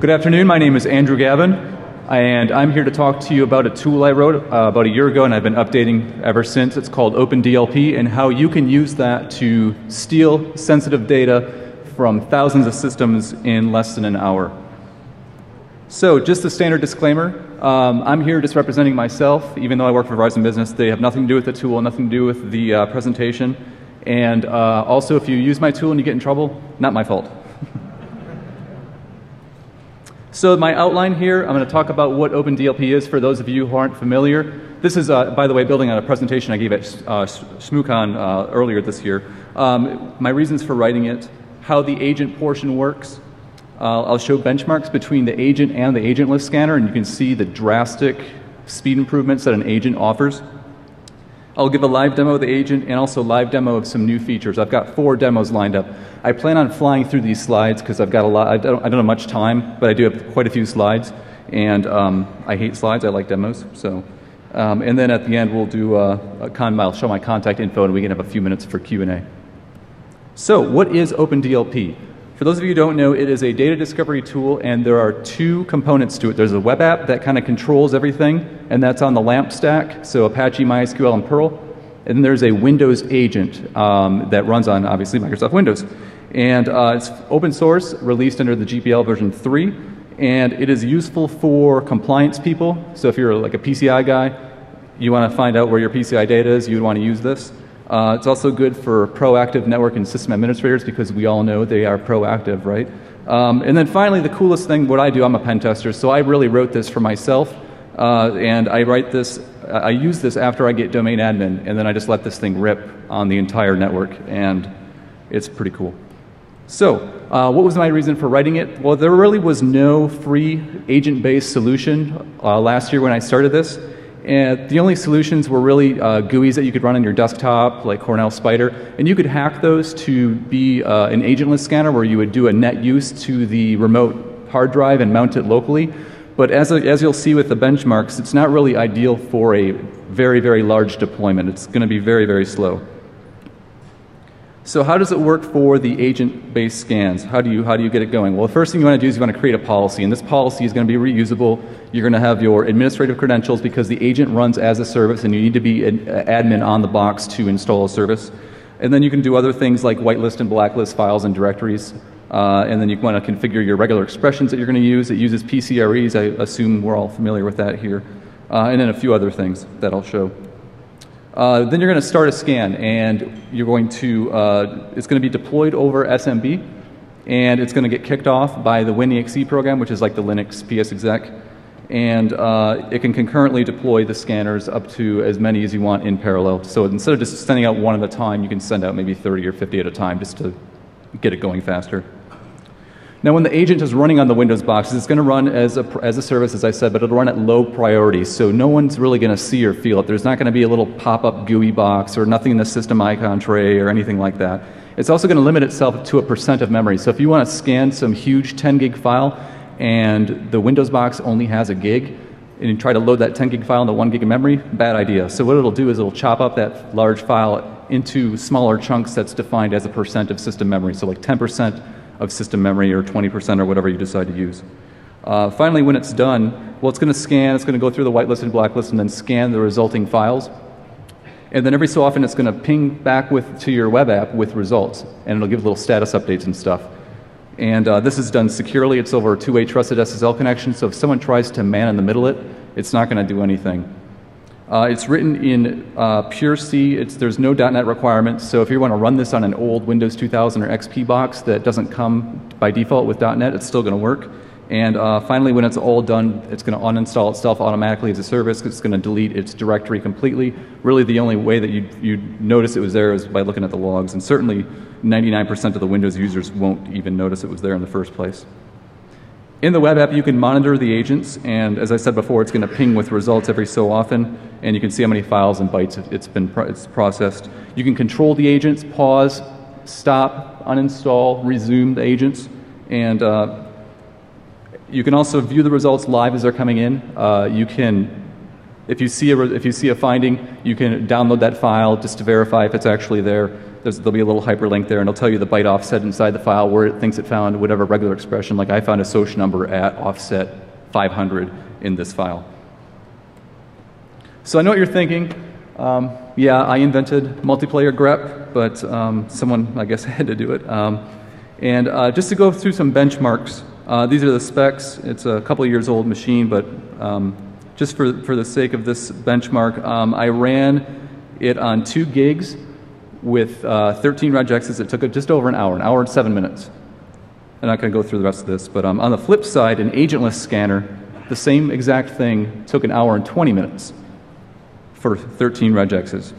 Good afternoon. My name is Andrew Gavin, and I'm here to talk to you about a tool I wrote uh, about a year ago, and I've been updating ever since. It's called OpenDLP, and how you can use that to steal sensitive data from thousands of systems in less than an hour. So, just a standard disclaimer um, I'm here just representing myself, even though I work for Verizon Business. They have nothing to do with the tool, nothing to do with the uh, presentation. And uh, also, if you use my tool and you get in trouble, not my fault. so, my outline here, I'm going to talk about what OpenDLP is for those of you who aren't familiar. This is, uh, by the way, building on a presentation I gave at uh, ShmooCon uh, earlier this year. Um, my reasons for writing it, how the agent portion works, uh, I'll show benchmarks between the agent and the agentless scanner, and you can see the drastic speed improvements that an agent offers. I'll give a live demo of the agent and also live demo of some new features. I've got four demos lined up. I plan on flying through these slides because I've got a lot, I don't, I don't, have much time, but I do have quite a few slides. And um, I hate slides, I like demos. So, um, and then at the end we'll do a, a con, I'll show my contact info and we can have a few minutes for Q&A. So what is OpenDLP? For those of you who don't know, it is a data discovery tool, and there are two components to it. There's a web app that kind of controls everything, and that's on the LAMP stack, so Apache, MySQL, and Perl. And then there's a Windows agent um, that runs on, obviously, Microsoft Windows. And uh, it's open source, released under the GPL version 3, and it is useful for compliance people. So if you're like a PCI guy, you want to find out where your PCI data is, you would want to use this. Uh, it's also good for proactive network and system administrators because we all know they are proactive, right? Um, and then finally, the coolest thing, what I do, I'm a pen tester, so I really wrote this for myself. Uh, and I write this, I use this after I get domain admin, and then I just let this thing rip on the entire network, and it's pretty cool. So, uh, what was my reason for writing it? Well, there really was no free agent based solution uh, last year when I started this. And the only solutions were really uh, GUIs that you could run on your desktop, like Cornell Spider, and you could hack those to be uh, an agentless scanner where you would do a net use to the remote hard drive and mount it locally. But as, a, as you'll see with the benchmarks, it's not really ideal for a very, very large deployment. It's going to be very, very slow. So how does it work for the agent-based scans? How do you how do you get it going? Well, the first thing you want to do is you want to create a policy, and this policy is going to be reusable. You're going to have your administrative credentials because the agent runs as a service, and you need to be an admin on the box to install a service. And then you can do other things like whitelist and blacklist files and directories. Uh, and then you want to configure your regular expressions that you're going to use. It uses PCREs. I assume we're all familiar with that here. Uh, and then a few other things that I'll show. Uh, then you're going to start a scan, and you're going to, uh, it's going to be deployed over SMB, and it's going to get kicked off by the WinExe program, which is like the Linux PsExec, and uh, it can concurrently deploy the scanners up to as many as you want in parallel. So instead of just sending out one at a time, you can send out maybe 30 or 50 at a time just to get it going faster. Now, when the agent is running on the Windows box, it's going to run as a, as a service, as I said, but it'll run at low priority, so no one's really going to see or feel it. There's not going to be a little pop-up GUI box or nothing in the system icon tray or anything like that. It's also going to limit itself to a percent of memory. So if you want to scan some huge 10 gig file and the Windows box only has a gig, and you try to load that 10 gig file into 1 gig of memory, bad idea. So what it'll do is it'll chop up that large file into smaller chunks that's defined as a percent of system memory. So like 10% of system memory or 20% or whatever you decide to use. Uh, finally, when it's done, well, it's going to scan, it's going to go through the whitelist and blacklist and then scan the resulting files. And then every so often, it's going to ping back with, to your web app with results, and it'll give little status updates and stuff. And uh, this is done securely. It's over a two-way trusted SSL connection, so if someone tries to man in the middle it, it's not going to do anything. Uh, it's written in uh, pure C. It's, there's no .NET requirements. So if you want to run this on an old Windows 2000 or XP box that doesn't come by default with .NET, it's still going to work. And uh, finally, when it's all done, it's going to uninstall itself automatically as a service. It's going to delete its directory completely. Really, the only way that you'd, you'd notice it was there is by looking at the logs. And certainly, 99% of the Windows users won't even notice it was there in the first place. In the web app, you can monitor the agents, and as I said before, it's going to ping with results every so often, and you can see how many files and bytes it's been it's processed. You can control the agents, pause, stop, uninstall, resume the agents, and uh, you can also view the results live as they're coming in. Uh, you can, if you see a if you see a finding, you can download that file just to verify if it's actually there. There's, there'll be a little hyperlink there, and it'll tell you the byte offset inside the file where it thinks it found whatever regular expression. Like I found a SOCH number at offset 500 in this file. So I know what you're thinking. Um, yeah, I invented multiplayer grep, but um, someone, I guess, had to do it. Um, and uh, just to go through some benchmarks, uh, these are the specs. It's a couple years old machine, but um, just for, for the sake of this benchmark, um, I ran it on two gigs with uh, 13 regexes. It took just over an hour, an hour and seven minutes. I'm not going to go through the rest of this, but um, on the flip side, an agentless scanner, the same exact thing took an hour and 20 minutes for 13 regexes.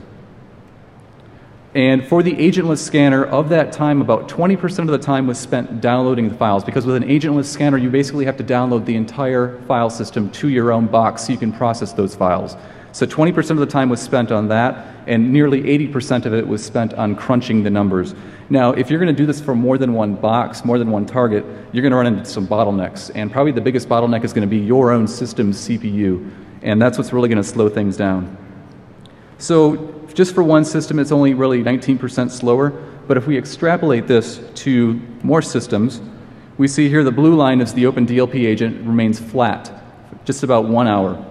And for the agentless scanner, of that time, about 20% of the time was spent downloading the files because with an agentless scanner, you basically have to download the entire file system to your own box so you can process those files. So 20% of the time was spent on that, and nearly 80% of it was spent on crunching the numbers. Now, if you're going to do this for more than one box, more than one target, you're going to run into some bottlenecks. And probably the biggest bottleneck is going to be your own system's CPU. And that's what's really going to slow things down. So just for one system, it's only really 19% slower. But if we extrapolate this to more systems, we see here the blue line is the OpenDLP agent remains flat, just about one hour.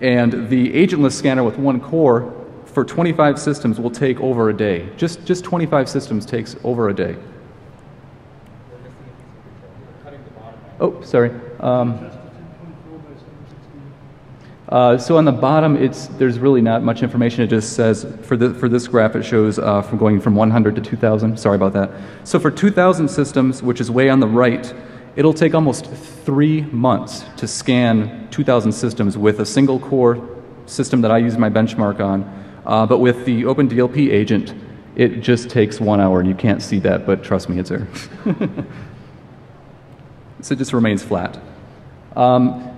And the agentless scanner with one core for 25 systems will take over a day. Just, just 25 systems takes over a day. Oh, sorry. Um, uh, so on the bottom, it's, there's really not much information. It just says, for, the, for this graph, it shows uh, from going from 100 to 2,000. Sorry about that. So for 2,000 systems, which is way on the right, it'll take almost three months to scan 2,000 systems with a single core system that I use my benchmark on. Uh, but with the OpenDLP agent, it just takes one hour, and you can't see that, but trust me, it's there. so it just remains flat. Um,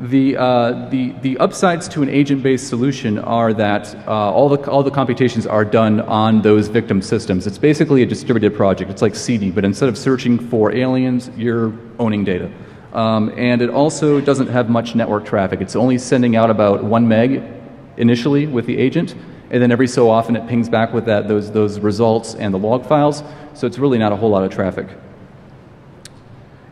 the, uh, the, the upsides to an agent-based solution are that uh, all, the, all the computations are done on those victim systems. It's basically a distributed project. It's like CD, but instead of searching for aliens, you're owning data. Um, and it also doesn't have much network traffic. It's only sending out about one meg initially with the agent, and then every so often it pings back with that, those, those results and the log files. So it's really not a whole lot of traffic.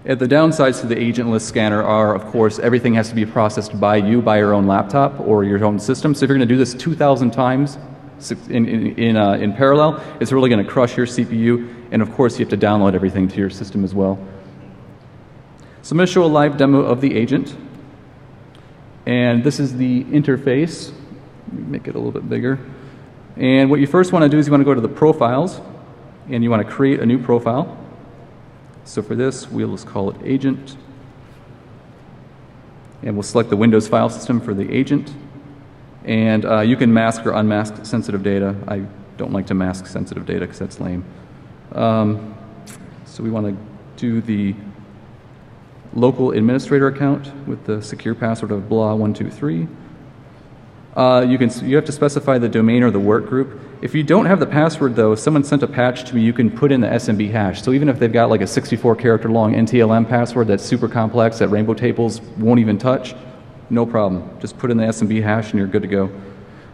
The downsides to the agentless scanner are, of course, everything has to be processed by you, by your own laptop or your own system. So if you're going to do this 2,000 times in, in, in, uh, in parallel, it's really going to crush your CPU. And of course, you have to download everything to your system as well. So I'm going to show a live demo of the agent. And this is the interface. Make it a little bit bigger. And what you first want to do is you want to go to the profiles, and you want to create a new profile. So for this, we'll just call it agent. And we'll select the Windows file system for the agent. And uh, you can mask or unmask sensitive data. I don't like to mask sensitive data because that's lame. Um, so we want to do the local administrator account with the secure password of blah123. Uh, you, can, you have to specify the domain or the work group. If you don't have the password, though, someone sent a patch to me, you can put in the SMB hash. So even if they've got like a 64 character long NTLM password that's super complex that Rainbow Tables won't even touch, no problem. Just put in the SMB hash and you're good to go.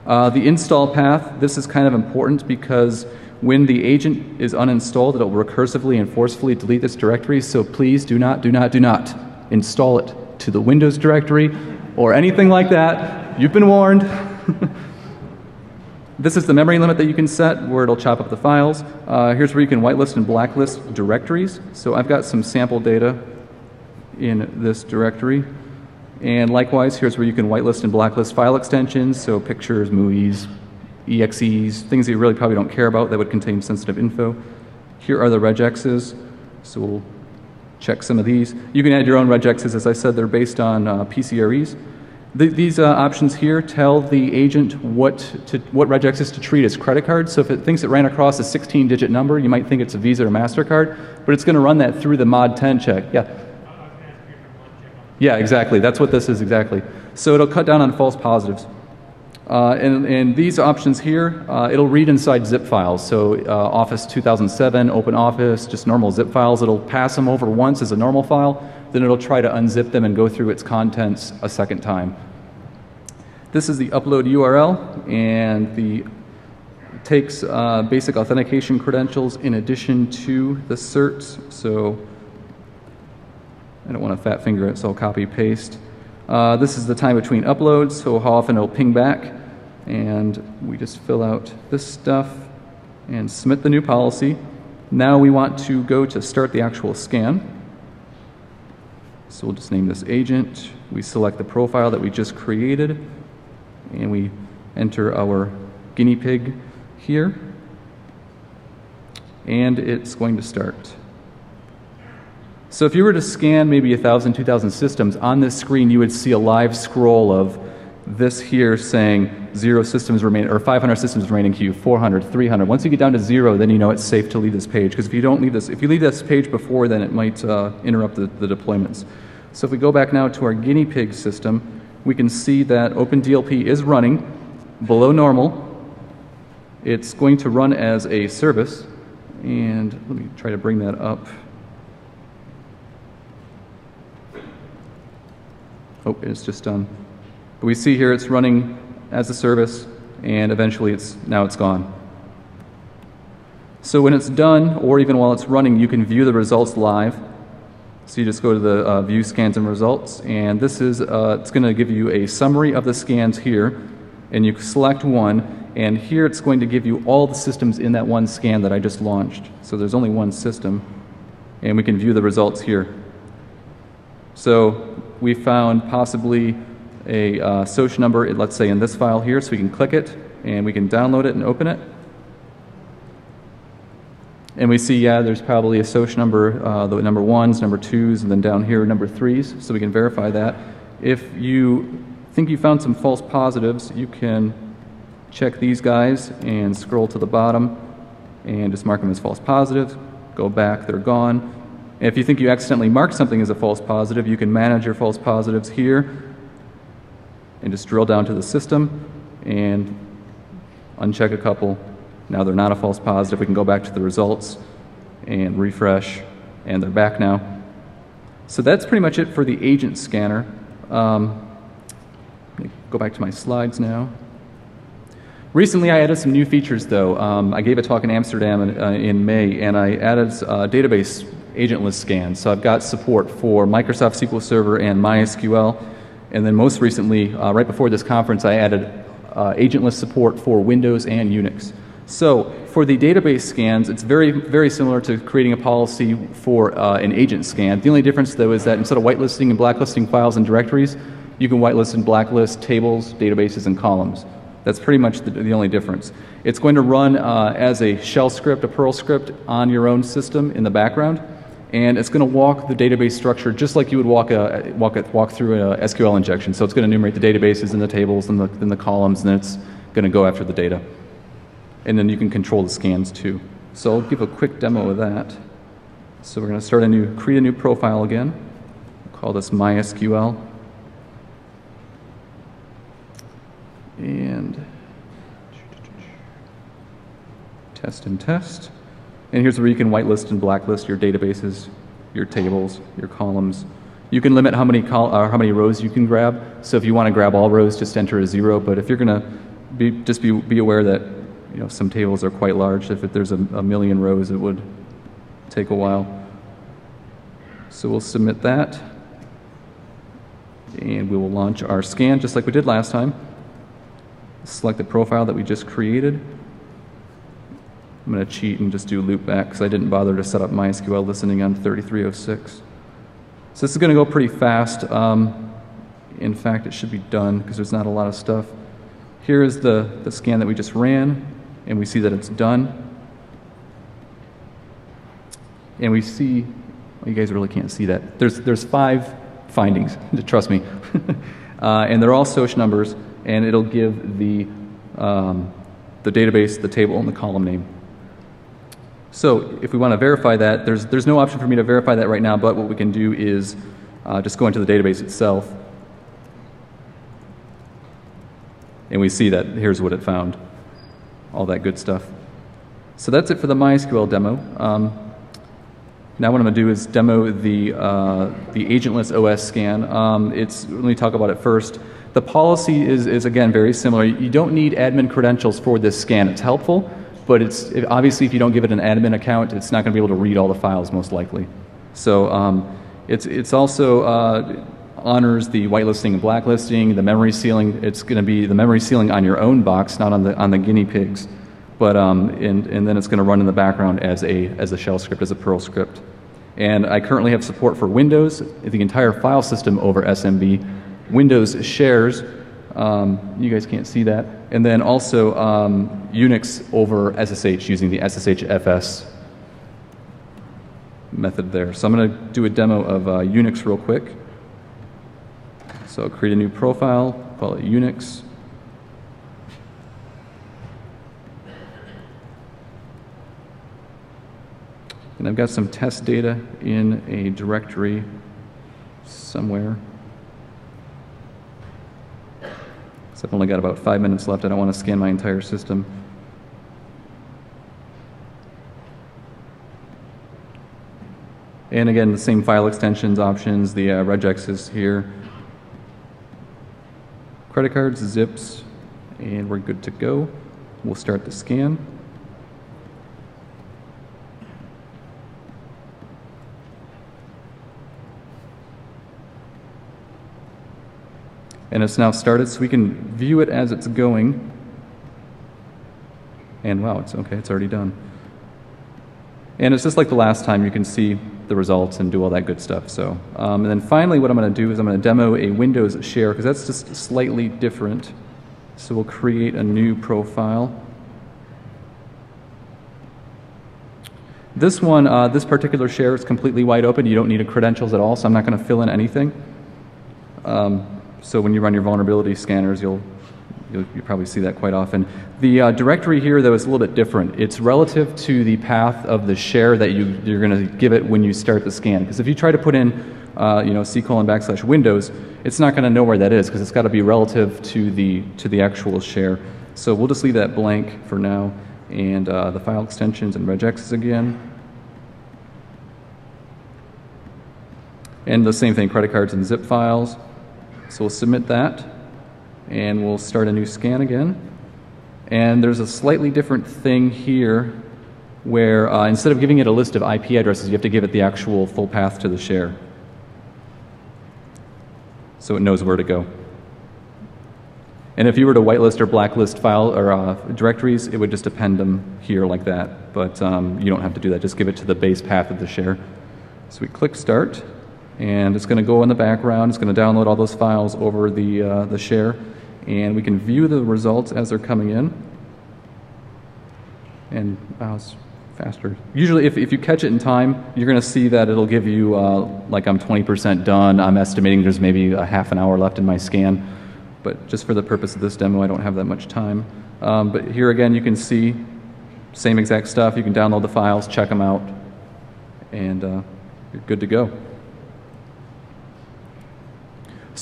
Uh, the install path, this is kind of important because when the agent is uninstalled, it'll recursively and forcefully delete this directory. So please do not, do not, do not install it to the Windows directory or anything like that. You've been warned. This is the memory limit that you can set where it'll chop up the files. Uh, here's where you can whitelist and blacklist directories. So I've got some sample data in this directory. And likewise, here's where you can whitelist and blacklist file extensions, so pictures, movies, EXEs, things that you really probably don't care about that would contain sensitive info. Here are the regexes, so we'll check some of these. You can add your own regexes. As I said, they're based on uh, PCREs. The, these uh, options here tell the agent what, to, what regexes to treat as credit cards. So if it thinks it ran across a 16-digit number, you might think it's a Visa or MasterCard, but it's going to run that through the mod 10 check. Yeah. Yeah, exactly. That's what this is exactly. So it'll cut down on false positives. Uh, and, and, these options here, uh, it'll read inside zip files. So uh, Office 2007, Open Office, just normal zip files. It'll pass them over once as a normal file, then it'll try to unzip them and go through its contents a second time. This is the upload URL, and the takes uh, basic authentication credentials in addition to the certs. So I don't want to fat finger it, so I'll copy paste. Uh, this is the time between uploads, so how often it'll ping back. And we just fill out this stuff and submit the new policy. Now we want to go to start the actual scan. So we'll just name this agent. We select the profile that we just created and we enter our guinea pig here. And it's going to start. So if you were to scan maybe 1,000, 2,000 systems, on this screen you would see a live scroll of this here saying zero systems remain, or 500 systems remain in queue, 400, 300. Once you get down to zero, then you know it's safe to leave this page. Because if you don't leave this, if you leave this page before, then it might uh, interrupt the, the deployments. So if we go back now to our guinea pig system, we can see that OpenDLP is running below normal. It's going to run as a service. And let me try to bring that up. Oh, it's just done. But we see here it's running as a service, and eventually it's now it's gone. So when it's done, or even while it's running, you can view the results live. So you just go to the uh, view scans and results, and this is uh, it's going to give you a summary of the scans here, and you select one, and here it's going to give you all the systems in that one scan that I just launched. So there's only one system, and we can view the results here. So we found possibly a uh, SOCH number, let's say in this file here, so we can click it and we can download it and open it. And we see, yeah, there's probably a SOCH number, uh, the number ones, number twos, and then down here, number threes, so we can verify that. If you think you found some false positives, you can check these guys and scroll to the bottom and just mark them as false positives. Go back, they're gone. If you think you accidentally marked something as a false positive, you can manage your false positives here and just drill down to the system and uncheck a couple. Now they're not a false positive. We can go back to the results and refresh, and they're back now. So that's pretty much it for the agent scanner. Um, go back to my slides now. Recently, I added some new features, though. Um, I gave a talk in Amsterdam in, uh, in May, and I added uh, database agentless scans. So I've got support for Microsoft SQL Server and MySQL. And then most recently, uh, right before this conference, I added uh, agentless support for Windows and Unix. So for the database scans, it's very, very similar to creating a policy for uh, an agent scan. The only difference, though, is that instead of whitelisting and blacklisting files and directories, you can whitelist and blacklist tables, databases, and columns. That's pretty much the, the only difference. It's going to run uh, as a shell script, a Perl script, on your own system in the background and it's going to walk the database structure just like you would walk, a, walk, a, walk through a SQL injection. So it's going to enumerate the databases and the tables and the, and the columns, and it's going to go after the data. And then you can control the scans too. So I'll give a quick demo of that. So we're going to start a new, create a new profile again. We'll call this MySQL. And test and test. And here's where you can whitelist and blacklist your databases, your tables, your columns. You can limit how many, col- uh, how many rows you can grab. So if you want to grab all rows, just enter a zero. But if you're going to be, just be, be aware that you know, some tables are quite large. If there's a, a million rows, it would take a while. So we'll submit that. And we will launch our scan just like we did last time. Select the profile that we just created. I'm going to cheat and just do loopback because I didn't bother to set up MySQL listening on 3306. So this is going to go pretty fast. Um, in fact, it should be done because there's not a lot of stuff. Here is the, the scan that we just ran, and we see that it's done. And we see, well, you guys really can't see that. There's, there's five findings, trust me. uh, and they're all SOCH numbers, and it'll give the, um, the database, the table, and the column name. So if we want to verify that, there's, there's no option for me to verify that right now, but what we can do is uh, just go into the database itself. And we see that here's what it found, all that good stuff. So that's it for the MySQL demo. Um, now what I'm going to do is demo the, uh, the agentless OS scan. Um, it's, let me talk about it first. The policy is, is again very similar. You don't need admin credentials for this scan. It's helpful, but it's obviously if you don't give it an admin account, it's not going to be able to read all the files most likely. So um, it's it's also uh, honors the whitelisting and blacklisting, the memory sealing. It's going to be the memory sealing on your own box, not on the on the guinea pigs. But um, and and then it's going to run in the background as a as a shell script as a Perl script. And I currently have support for Windows, the entire file system over SMB Windows shares. Um, you guys can't see that. And then also um, Unix over SSH using the SSHFS method there. So I'm going to do a demo of uh, Unix real quick. So I'll create a new profile, call it Unix. And I've got some test data in a directory somewhere. So I've only got about five minutes left. I don't want to scan my entire system. And again, the same file extensions options, the uh, regex is here. Credit cards, zips, and we're good to go. We'll start the scan. And it's now started so we can view it as it's going. And wow, it's okay, it's already done. And it's just like the last time, you can see the results and do all that good stuff. So, um, and then finally, what I'm going to do is I'm going to demo a Windows share because that's just slightly different. So we'll create a new profile. This one, uh, this particular share is completely wide open. You don't need credentials at all, so I'm not going to fill in anything. Um, so when you run your vulnerability scanners, you'll, you'll, you'll probably see that quite often. The uh, directory here, though, is a little bit different. It's relative to the path of the share that you, you're going to give it when you start the scan. Because if you try to put in, uh, you know, C colon backslash Windows, it's not going to know where that is because it's got to be relative to the, to the actual share. So we'll just leave that blank for now. And uh, the file extensions and regexes again. And the same thing, credit cards and zip files. So we'll submit that and we'll start a new scan again. And there's a slightly different thing here where uh, instead of giving it a list of IP addresses, you have to give it the actual full path to the share. So it knows where to go. And if you were to whitelist or blacklist file or uh, directories, it would just append them here like that. But um, you don't have to do that. Just give it to the base path of the share. So we click Start and it's going to go in the background. It's going to download all those files over the, uh, the share, and we can view the results as they're coming in. And wow, it's faster. Usually, if, if you catch it in time, you're going to see that it'll give you, uh, like, I'm 20% done. I'm estimating there's maybe a half an hour left in my scan. But just for the purpose of this demo, I don't have that much time. Um, but here again, you can see same exact stuff. You can download the files, check them out, and uh, you're good to go.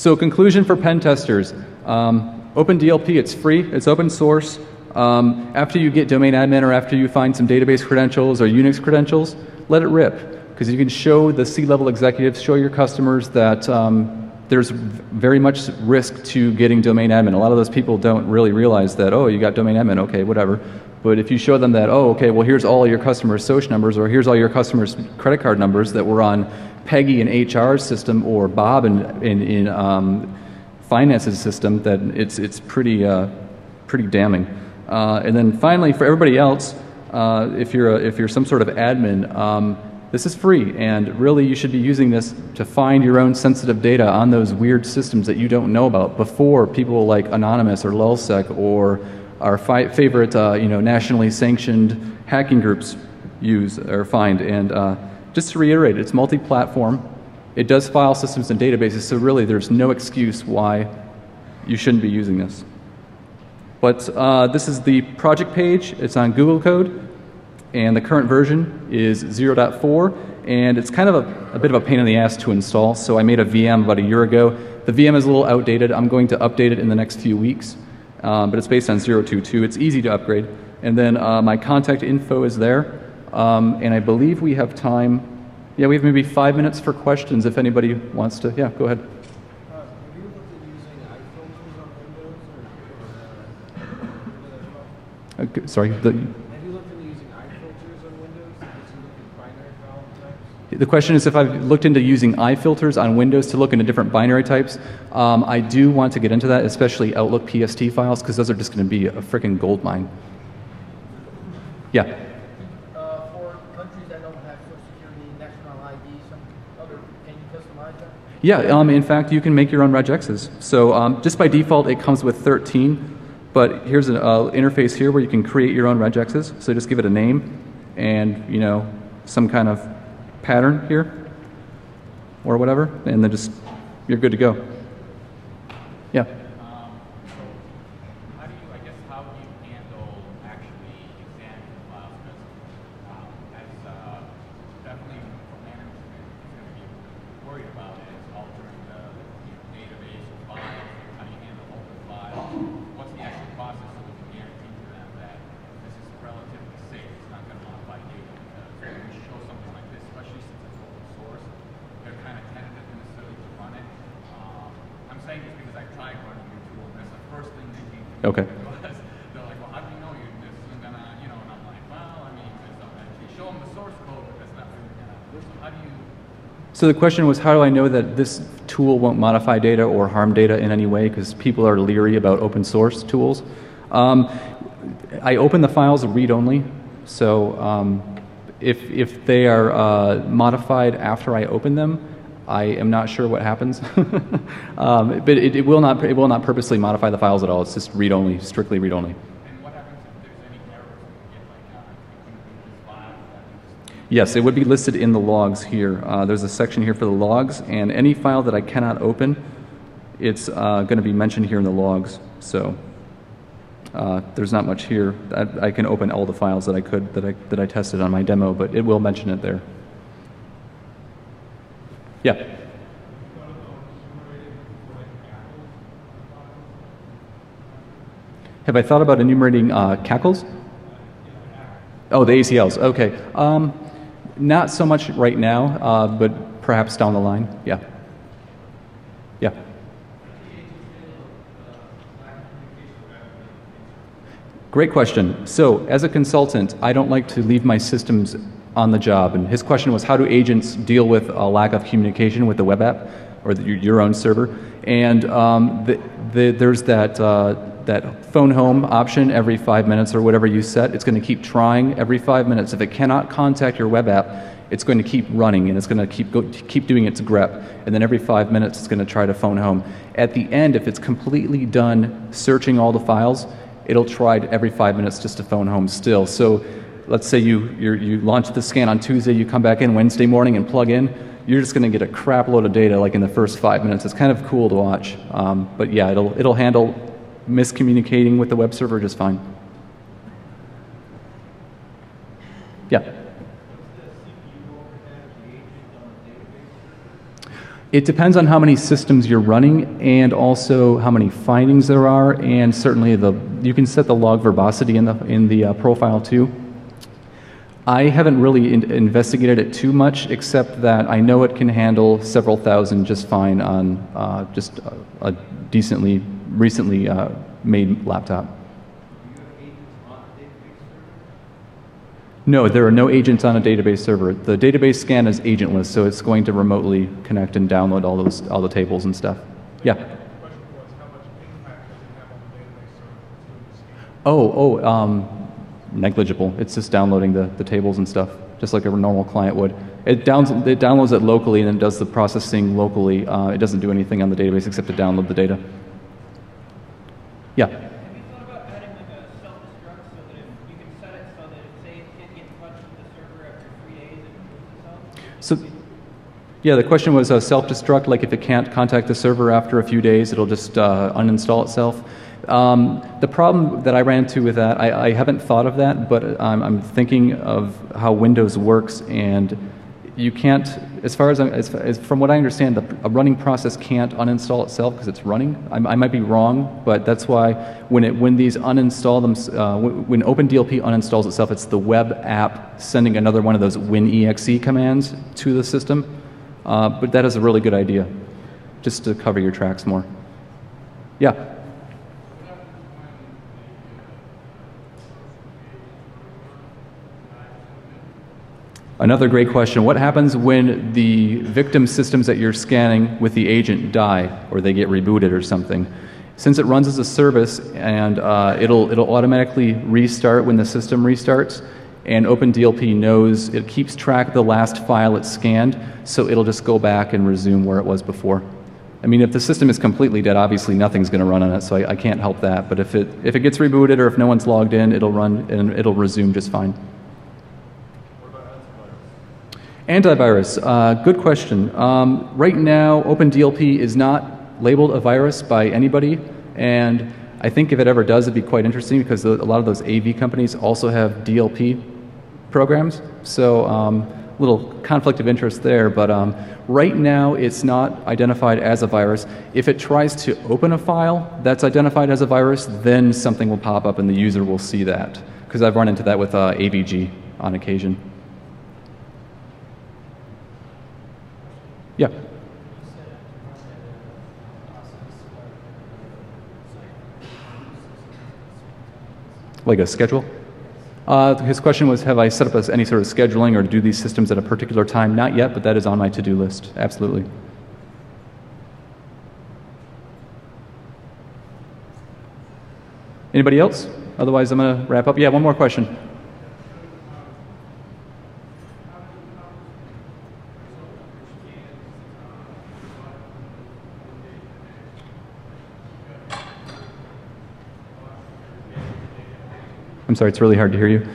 So, conclusion for pen testers um, OpenDLP, it's free, it's open source. Um, after you get domain admin or after you find some database credentials or Unix credentials, let it rip. Because you can show the C level executives, show your customers that um, there's very much risk to getting domain admin. A lot of those people don't really realize that, oh, you got domain admin, okay, whatever. But if you show them that, oh, okay, well, here's all your customers' social numbers, or here's all your customers' credit card numbers that were on Peggy in HR system or Bob in, in, in um, finances system, that it's, it's pretty, uh, pretty damning. Uh, and then finally, for everybody else, uh, if, you're a, if you're some sort of admin, um, this is free, and really you should be using this to find your own sensitive data on those weird systems that you don't know about before people like Anonymous or Lulzsec or our fi- favorite, uh, you know, nationally sanctioned hacking groups use or find. And uh, just to reiterate, it's multi-platform. It does file systems and databases, so really there's no excuse why you shouldn't be using this. But uh, this is the project page. It's on Google Code, and the current version is 0.4, and it's kind of a, a bit of a pain in the ass to install, so I made a VM about a year ago. The VM is a little outdated. I'm going to update it in the next few weeks, um, but it's based on 0.2.2. It's easy to upgrade. And then uh, my contact info is there. Um, and I believe we have time. Yeah, we have maybe five minutes for questions if anybody wants to. Yeah, go ahead. Uh, okay, sorry. The, The question is if I've looked into using eye filters on Windows to look into different binary types. Um, I do want to get into that, especially Outlook PST files, because those are just going to be a freaking gold mine. Yeah. Yeah, um, in fact, you can make your own regexes. So um, just by default, it comes with 13, but here's an uh, interface here where you can create your own regexes. So just give it a name and, you know, some kind of pattern here or whatever, and then just, you're good to go. Yeah. Um, so how do you, I guess, how do you handle actually examining the files? Because um, as uh, definitely for management is going to be worried about is altering the you know, database of files. How do you handle open files? What's the actual process so we can guarantee to them that this is relatively safe? It's not going to modify data because when you show something like this, especially since it's open source, they're kind of tentative necessarily to run it. Um, I'm saying this because I tried running your tool, and that's the first thing they came to Okay. me was they're like, well, how do you know you this isn't gonna, you know? And I'm like, well, I mean, there's some actually show them the source code, but that's not really gonna. So how do you? So the question was, how do I know that this tool won't modify data or harm data in any way? Because people are leery about open source tools. Um, I open the files read-only, so um, if, if they are uh, modified after I open them, I am not sure what happens. um, but it, it, will not, it will not purposely modify the files at all. It's just read-only, strictly read-only. And what happens if there's any errors? We get like, uh, we couldn't read this file. That we just Yes, it would be listed in the logs here. Uh, there's a section here for the logs, and any file that I cannot open, it's uh, going to be mentioned here in the logs. So uh, there's not much here. I, I can open all the files that I could that I that I tested on my demo, but it will mention it there. Yeah. Have I thought about enumerating uh, cackles? Oh, the ACLs. Okay. Um, not so much right now, uh, but perhaps down the line. Yeah. Yeah. Great question. So, as a consultant, I don't like to leave my systems on the job. And his question was, how do agents deal with a lack of communication with the web app or the, your own server? And um, the, the, there's that uh, that phone home option every five minutes or whatever you set. It's going to keep trying every five minutes. If it cannot contact your web app, it's going to keep running and it's going to keep go, keep doing its grep. And then every five minutes, it's going to try to phone home. At the end, if it's completely done searching all the files, it'll try every five minutes just to phone home still. So let's say you, you launch the scan on Tuesday, you come back in Wednesday morning and plug in, you're just going to get a crap load of data like in the first five minutes. It's kind of cool to watch. Um, but yeah, it'll, it'll handle miscommunicating with the web server just fine. Yeah. It depends on how many systems you're running and also how many findings there are and certainly the you can set the log verbosity in the in the uh, profile too. I haven't really in- investigated it too much except that I know it can handle several thousand just fine on uh, just a, a decently recently uh, made laptop. No, there are no agents on a database server. The database scan is agentless, so it's going to remotely connect and download all those all the tables and stuff. Yeah. Oh, oh, um, negligible. It's just downloading the, the tables and stuff, just like a normal client would. It, downs, it downloads it locally and then does the processing locally. Uh, it doesn't do anything on the database except to download the data. Yeah. Have you thought about adding like a self-destruct so that if you can set it so that if say it can't get in touch with the server after three days, it removes itself? So, yeah, the question was uh, self-destruct, like if it can't contact the server after a few days, it'll just uh, uninstall itself. Um, the problem that I ran into with that, I, I haven't thought of that, but I'm, I'm thinking of how Windows works, and you can't, as far as, I, as, as from what I understand, the, a running process can't uninstall itself because it's running. I, I might be wrong, but that's why when it when these uninstall them, uh, when OpenDLP uninstalls itself, it's the web app sending another one of those WinExe commands to the system. Uh, but that is a really good idea, just to cover your tracks more. Yeah. Another great question. What happens when the victim systems that you're scanning with the agent die or they get rebooted or something? Since it runs as a service and uh, it'll, it'll automatically restart when the system restarts, and OpenDLP knows it keeps track of the last file it scanned, so it'll just go back and resume where it was before. I mean, if the system is completely dead, obviously nothing's going to run on it, so I, I can't help that. But if it, if it gets rebooted or if no one's logged in, it'll run and it'll resume just fine. Antivirus, uh, good question. Um, right now, OpenDLP is not labeled a virus by anybody, and I think if it ever does, it'd be quite interesting because a lot of those AV companies also have DLP programs. So, um, little conflict of interest there, but um, right now it's not identified as a virus. If it tries to open a file that's identified as a virus, then something will pop up and the user will see that. Because I've run into that with uh, AVG on occasion. Yeah. Like a schedule? Uh, his question was, have I set up any sort of scheduling or do these systems at a particular time? Not yet, but that is on my to-do list. Absolutely. Anybody else? Otherwise, I'm going to wrap up. Yeah, one more question. I'm sorry, it's really hard to hear you.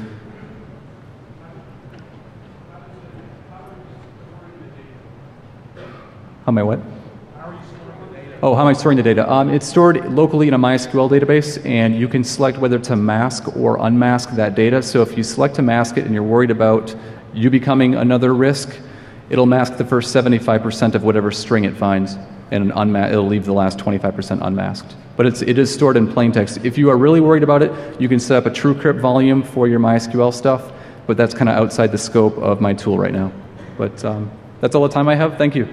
How am I what? Oh, how am I storing the data? Um, it's stored locally in a MySQL database, and you can select whether to mask or unmask that data. So if you select to mask it and you're worried about you becoming another risk, it'll mask the first 75% of whatever string it finds, and it'll leave the last 25% unmasked but it's, it is stored in plain text. If you are really worried about it, you can set up a TrueCrypt volume for your MySQL stuff, but that's kind of outside the scope of my tool right now. But um, that's all the time I have. Thank you.